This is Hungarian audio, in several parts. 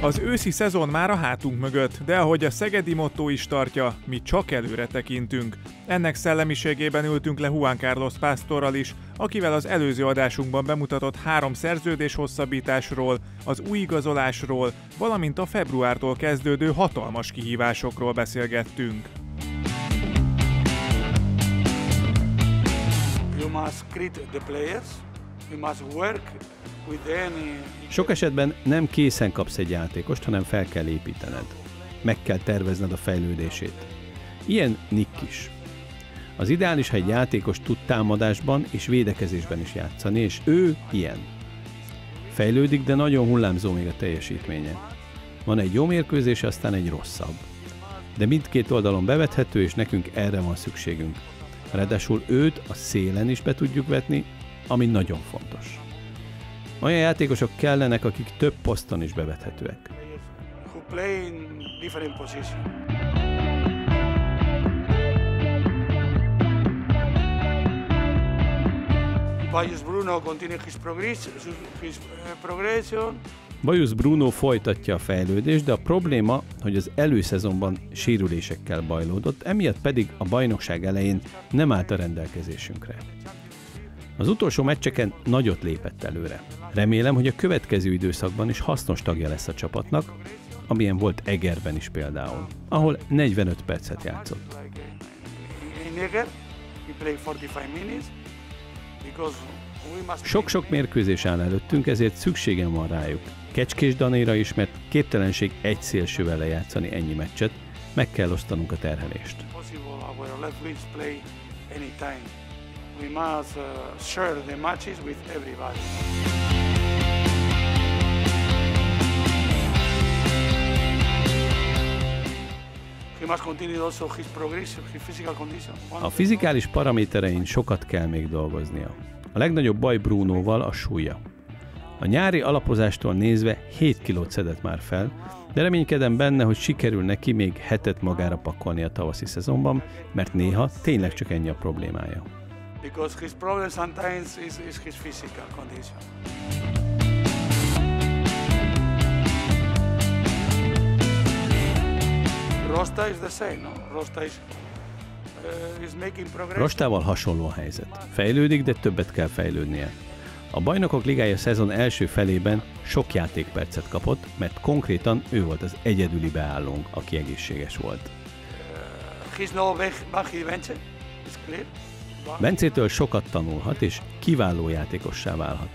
Az őszi szezon már a hátunk mögött, de ahogy a Szegedi motto is tartja, mi csak előre tekintünk. Ennek szellemiségében ültünk le Juan Carlos Pastorral is, akivel az előző adásunkban bemutatott három szerződés hosszabbításról, az új igazolásról, valamint a februártól kezdődő hatalmas kihívásokról beszélgettünk. You must create the players, sok esetben nem készen kapsz egy játékost, hanem fel kell építened. Meg kell tervezned a fejlődését. Ilyen Nick is. Az ideális, ha egy játékos tud támadásban és védekezésben is játszani, és ő ilyen. Fejlődik, de nagyon hullámzó még a teljesítménye. Van egy jó mérkőzés, aztán egy rosszabb. De mindkét oldalon bevethető, és nekünk erre van szükségünk. Ráadásul őt a szélen is be tudjuk vetni, ami nagyon fontos. Olyan játékosok kellenek, akik több poszton is bevethetőek. Bayus Bruno continue his, progress, his uh, progression. Bajusz Bruno folytatja a fejlődést, de a probléma, hogy az előszezonban sérülésekkel bajlódott, emiatt pedig a bajnokság elején nem állt a rendelkezésünkre. Az utolsó meccseken nagyot lépett előre. Remélem, hogy a következő időszakban is hasznos tagja lesz a csapatnak, amilyen volt Egerben is például, ahol 45 percet játszott. Sok-sok mérkőzés áll előttünk, ezért szükségem van rájuk. Kecskés Danéra is, mert képtelenség egy szélsővel lejátszani ennyi meccset, meg kell osztanunk a terhelést. We must uh, share the matches with everybody. A fizikális paraméterein sokat kell még dolgoznia. A legnagyobb baj Brunoval a súlya. A nyári alapozástól nézve 7 kilót szedett már fel, de reménykedem benne, hogy sikerül neki még hetet magára pakolni a tavaszi szezonban, mert néha tényleg csak ennyi a problémája. Because his problem sometimes is, is his physical condition. Rosta is the same, no? Rosta is uh, Rostával hasonló a helyzet. Fejlődik, de többet kell fejlődnie. A Bajnokok Ligája szezon első felében sok játékpercet kapott, mert konkrétan ő volt az egyedüli beállónk, aki egészséges volt. Bencétől sokat tanulhat, és kiváló játékossá válhat.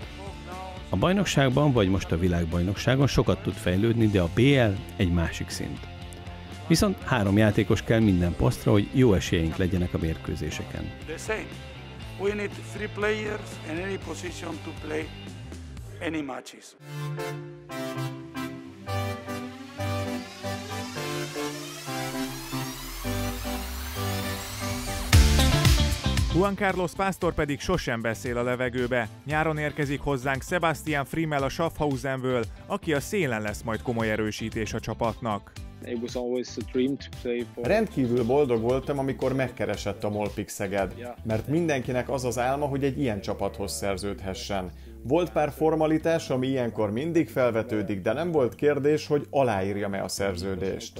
A bajnokságban, vagy most a világbajnokságon sokat tud fejlődni, de a BL egy másik szint. Viszont három játékos kell minden posztra, hogy jó esélyeink legyenek a mérkőzéseken. Any matches. Juan Carlos Pásztor pedig sosem beszél a levegőbe. Nyáron érkezik hozzánk Sebastian Frimmel a Schaffhausenből, aki a szélen lesz majd komoly erősítés a csapatnak. Rendkívül boldog voltam, amikor megkeresett a Molpix Szeged, mert mindenkinek az az álma, hogy egy ilyen csapathoz szerződhessen. Volt pár formalitás, ami ilyenkor mindig felvetődik, de nem volt kérdés, hogy aláírjam-e a szerződést.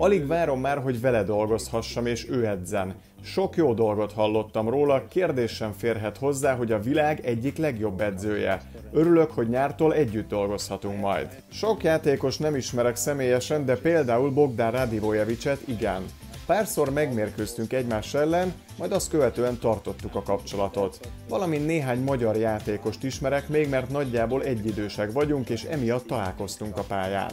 Alig várom már, hogy vele dolgozhassam és ő edzen. Sok jó dolgot hallottam róla, kérdés férhet hozzá, hogy a világ egyik legjobb edzője. Örülök, hogy nyártól együtt dolgozhatunk majd. Sok játékos nem ismerek személyesen, de például Bogdán Radivojevicet igen. Párszor megmérkőztünk egymás ellen, majd azt követően tartottuk a kapcsolatot. Valamint néhány magyar játékost ismerek még, mert nagyjából egyidősek vagyunk, és emiatt találkoztunk a pályán.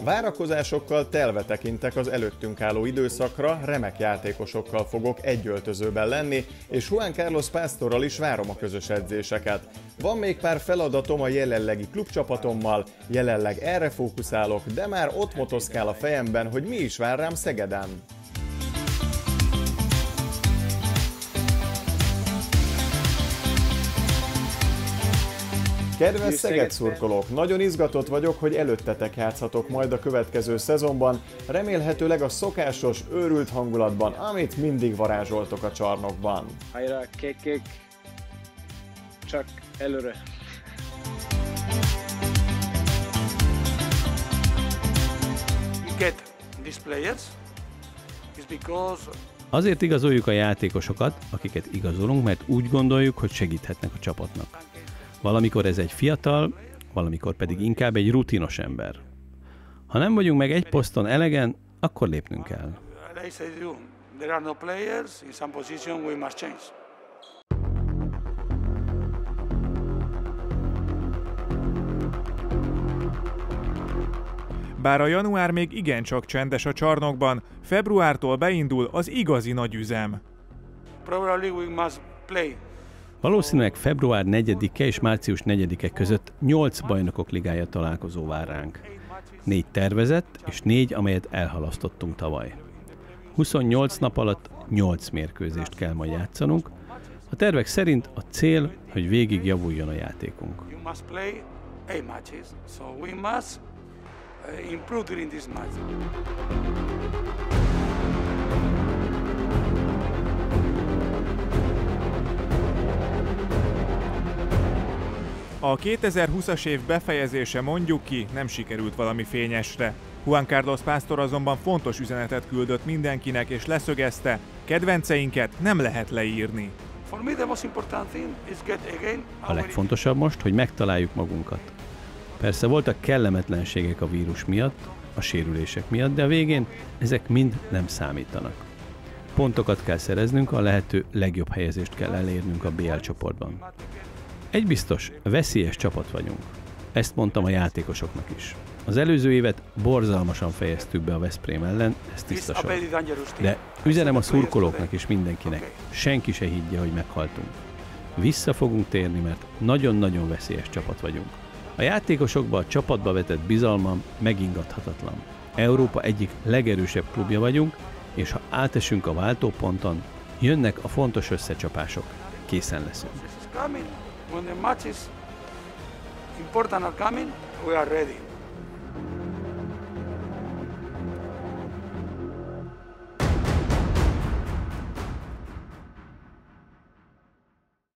Várakozásokkal telve tekintek az előttünk álló időszakra, remek játékosokkal fogok egy öltözőben lenni, és Juan Carlos Pastorral is várom a közös edzéseket. Van még pár feladatom a jelenlegi klubcsapatommal, jelenleg erre fókuszálok, de már ott motoszkál a fejemben, hogy mi is vár rám Szegeden. Kedves Szeged szurkolók, nagyon izgatott vagyok, hogy előttetek játszhatok majd a következő szezonban, remélhetőleg a szokásos, őrült hangulatban, amit mindig varázsoltok a csarnokban. Hajrá, kék. Csak előre. Get these players is because Azért igazoljuk a játékosokat, akiket igazolunk, mert úgy gondoljuk, hogy segíthetnek a csapatnak. Valamikor ez egy fiatal, valamikor pedig inkább egy rutinos ember. Ha nem vagyunk meg egy poszton elegen, akkor lépnünk kell. change. Bár a január még igencsak csendes a csarnokban, februártól beindul az igazi nagyüzem. Probably we must play Valószínűleg február 4-e és március 4-e között 8 bajnokok ligája találkozó vár ránk. Négy tervezett, és négy, amelyet elhalasztottunk tavaly. 28 nap alatt 8 mérkőzést kell majd játszanunk. A tervek szerint a cél, hogy végig javuljon a játékunk. uh, improve during this match. A 2020-as év befejezése mondjuk ki nem sikerült valami fényesre. Juan Carlos Pásztor azonban fontos üzenetet küldött mindenkinek és leszögezte, kedvenceinket nem lehet leírni. A legfontosabb most, hogy megtaláljuk magunkat. Persze voltak kellemetlenségek a vírus miatt, a sérülések miatt, de a végén ezek mind nem számítanak. Pontokat kell szereznünk, a lehető legjobb helyezést kell elérnünk a BL csoportban. Egy biztos, veszélyes csapat vagyunk. Ezt mondtam a játékosoknak is. Az előző évet borzalmasan fejeztük be a Veszprém ellen, ez tiszta sor. De üzenem a szurkolóknak és mindenkinek, senki se higgye, hogy meghaltunk. Vissza fogunk térni, mert nagyon-nagyon veszélyes csapat vagyunk. A játékosokba, a csapatba vetett bizalmam megingathatatlan. Európa egyik legerősebb klubja vagyunk, és ha átesünk a váltóponton, jönnek a fontos összecsapások. Készen leszünk. When the matches important are coming, we are ready.